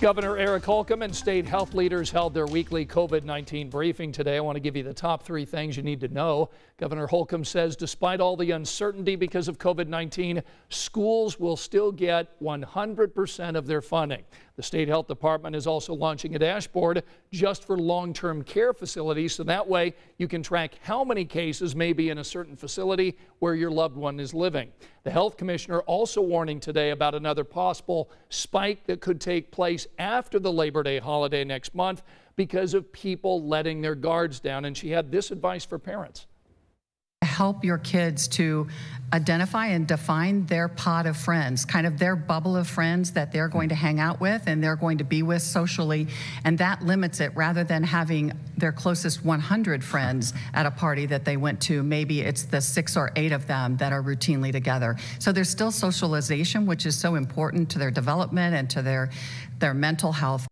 Governor Eric Holcomb and state health leaders held their weekly COVID 19 briefing today. I want to give you the top three things you need to know. Governor Holcomb says despite all the uncertainty because of COVID 19, schools will still get 100% of their funding. The state health department is also launching a dashboard just for long term care facilities, so that way you can track how many cases may be in a certain facility where your loved one is living. The health commissioner also warning today about another possible spike that could take place after the Labor Day holiday next month because of people letting their guards down. And she had this advice for parents help your kids to identify and define their pod of friends, kind of their bubble of friends that they're going to hang out with and they're going to be with socially. And that limits it rather than having their closest 100 friends at a party that they went to. Maybe it's the six or eight of them that are routinely together. So there's still socialization, which is so important to their development and to their, their mental health.